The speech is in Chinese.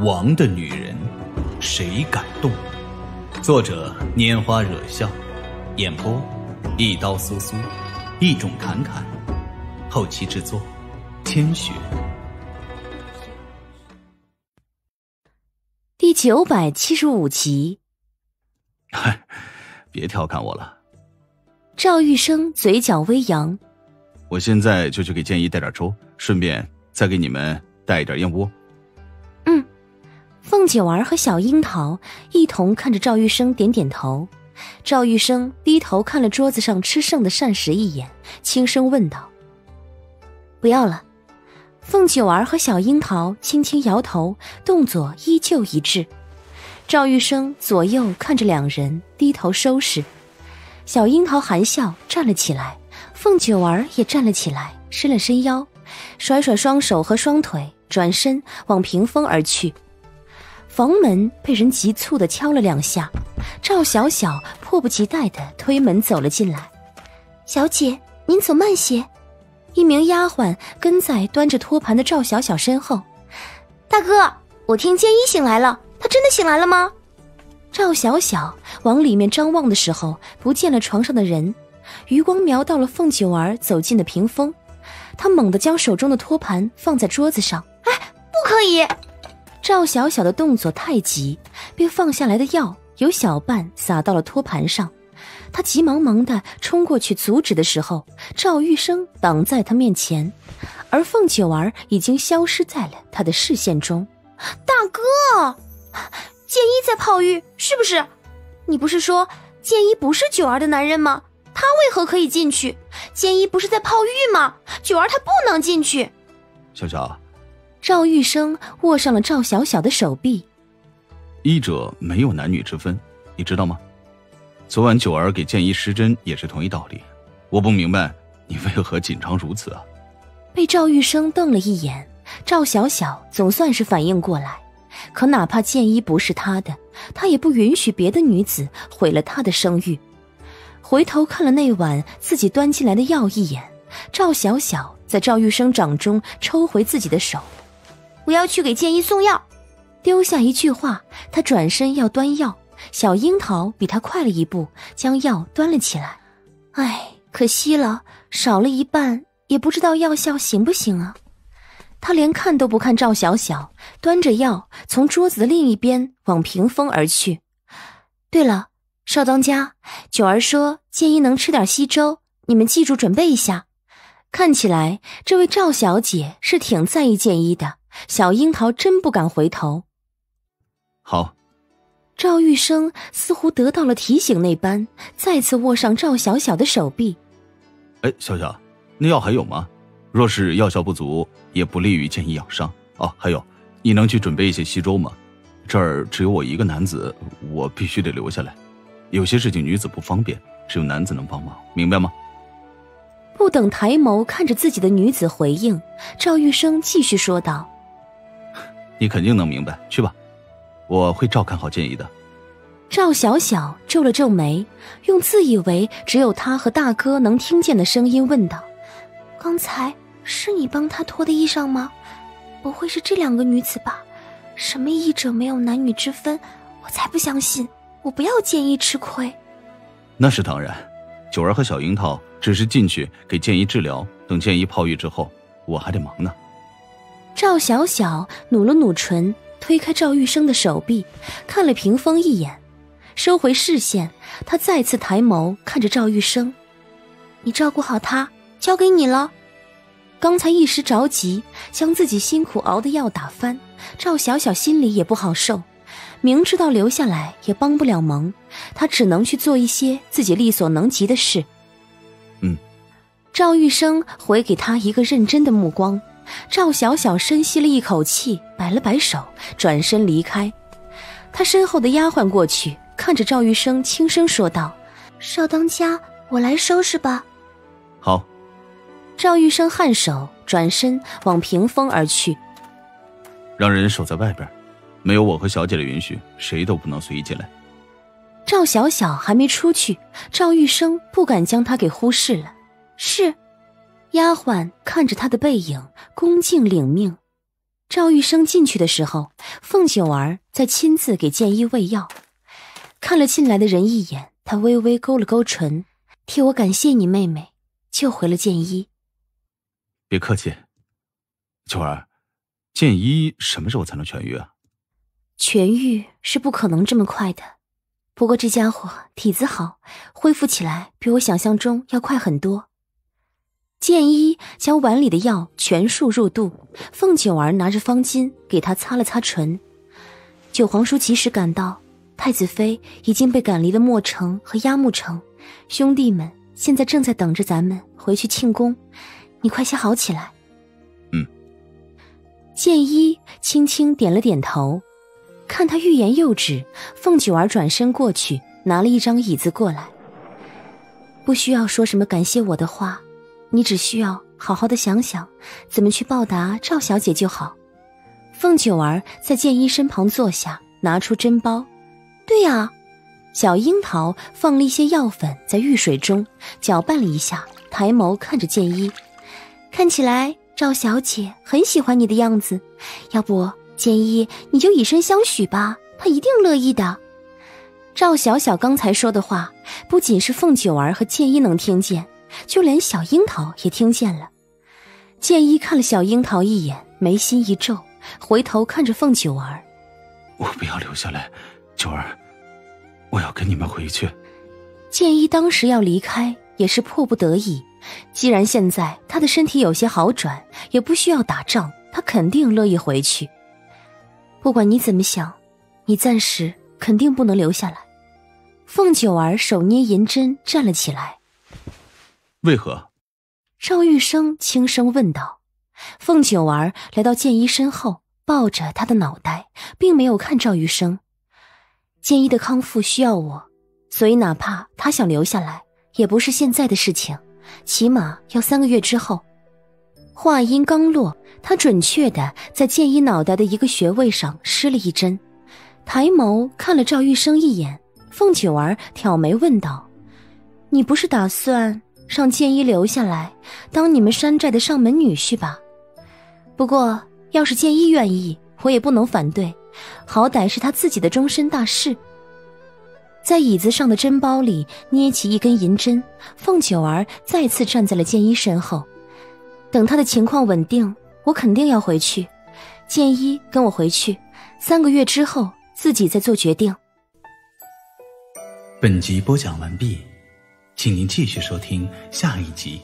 王的女人，谁敢动？作者：拈花惹笑，演播：一刀苏苏，一种侃侃，后期制作：千雪。第九百七十五集。嗨，别调侃我了。赵玉生嘴角微扬，我现在就去给建议带点粥，顺便再给你们带一点燕窝。凤九儿和小樱桃一同看着赵玉生，点点头。赵玉生低头看了桌子上吃剩的膳食一眼，轻声问道：“不要了。”凤九儿和小樱桃轻轻摇头，动作依旧一致。赵玉生左右看着两人，低头收拾。小樱桃含笑站了起来，凤九儿也站了起来，伸了伸腰，甩甩双手和双腿，转身往屏风而去。房门被人急促的敲了两下，赵小小迫不及待的推门走了进来。小姐，您走慢些。一名丫鬟跟在端着托盘的赵小小身后。大哥，我听建一醒来了，他真的醒来了吗？赵小小往里面张望的时候，不见了床上的人，余光瞄到了凤九儿走进的屏风，他猛地将手中的托盘放在桌子上。哎，不可以！赵小小的动作太急，便放下来的药有小半洒到了托盘上。他急忙忙的冲过去阻止的时候，赵玉生挡在他面前，而凤九儿已经消失在了他的视线中。大哥，建一在泡浴是不是？你不是说建一不是九儿的男人吗？他为何可以进去？建一不是在泡浴吗？九儿她不能进去。小小。赵玉生握上了赵小小的手臂。医者没有男女之分，你知道吗？昨晚九儿给建一施针也是同一道理。我不明白你为何紧张如此啊！被赵玉生瞪了一眼，赵小小总算是反应过来。可哪怕建一不是他的，他也不允许别的女子毁了他的声誉。回头看了那晚自己端进来的药一眼，赵小小在赵玉生掌中抽回自己的手。我要去给建一送药，丢下一句话，他转身要端药。小樱桃比他快了一步，将药端了起来。唉，可惜了，少了一半，也不知道药效行不行啊。他连看都不看赵小小，端着药从桌子的另一边往屏风而去。对了，少当家，九儿说建一能吃点稀粥，你们记住准备一下。看起来这位赵小姐是挺在意建一的。小樱桃真不敢回头。好，赵玉生似乎得到了提醒那般，再次握上赵小小的手臂。哎，小小，那药还有吗？若是药效不足，也不利于建议养伤哦。还有，你能去准备一些稀粥吗？这儿只有我一个男子，我必须得留下来。有些事情女子不方便，只有男子能帮忙，明白吗？不等抬眸看着自己的女子回应，赵玉生继续说道。你肯定能明白，去吧，我会照看好建议的。赵小小皱了皱眉，用自以为只有他和大哥能听见的声音问道：“刚才是你帮他脱的衣裳吗？不会是这两个女子吧？什么医者没有男女之分？我才不相信！我不要建议吃亏。”那是当然，九儿和小樱桃只是进去给建议治疗，等建议泡浴之后，我还得忙呢。赵小小努了努唇，推开赵玉生的手臂，看了屏风一眼，收回视线。他再次抬眸看着赵玉生：“你照顾好他，交给你了。”刚才一时着急，将自己辛苦熬的药打翻，赵小小心里也不好受。明知道留下来也帮不了忙，她只能去做一些自己力所能及的事。嗯。赵玉生回给他一个认真的目光。赵小小深吸了一口气，摆了摆手，转身离开。他身后的丫鬟过去，看着赵玉生，轻声说道：“少当家，我来收拾吧。”好。赵玉生颔首，转身往屏风而去。让人守在外边，没有我和小姐的允许，谁都不能随意进来。赵小小还没出去，赵玉生不敢将她给忽视了。是。丫鬟看着他的背影，恭敬领命。赵玉生进去的时候，凤九儿在亲自给建一喂药。看了进来的人一眼，他微微勾了勾唇，替我感谢你妹妹，救回了建一。别客气，九儿，建一什么时候才能痊愈啊？痊愈是不可能这么快的，不过这家伙体子好，恢复起来比我想象中要快很多。建一将碗里的药全数入肚，凤九儿拿着方巾给他擦了擦唇。九皇叔及时赶到，太子妃已经被赶离了墨城和压木城，兄弟们现在正在等着咱们回去庆功。你快些好起来。嗯。建一轻轻点了点头，看他欲言又止，凤九儿转身过去拿了一张椅子过来。不需要说什么感谢我的话。你只需要好好的想想，怎么去报答赵小姐就好。凤九儿在建一身旁坐下，拿出针包。对呀，小樱桃放了一些药粉在浴水中搅拌了一下，抬眸看着建一，看起来赵小姐很喜欢你的样子。要不建一你就以身相许吧，她一定乐意的。赵小小刚才说的话，不仅是凤九儿和建一能听见。就连小樱桃也听见了，建一看了小樱桃一眼，眉心一皱，回头看着凤九儿：“我不要留下来，九儿，我要跟你们回去。”建一当时要离开也是迫不得已，既然现在他的身体有些好转，也不需要打仗，他肯定乐意回去。不管你怎么想，你暂时肯定不能留下来。凤九儿手捏银针站了起来。为何？赵玉生轻声问道。凤九儿来到建一身后，抱着他的脑袋，并没有看赵玉生。建一的康复需要我，所以哪怕他想留下来，也不是现在的事情，起码要三个月之后。话音刚落，他准确的在建一脑袋的一个穴位上施了一针，抬眸看了赵玉生一眼。凤九儿挑眉问道：“你不是打算？”让建一留下来当你们山寨的上门女婿吧。不过，要是建一愿意，我也不能反对，好歹是他自己的终身大事。在椅子上的针包里捏起一根银针，凤九儿再次站在了建一身后。等他的情况稳定，我肯定要回去。建一跟我回去，三个月之后自己再做决定。本集播讲完毕。请您继续收听下一集。